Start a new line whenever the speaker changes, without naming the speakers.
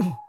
Oh.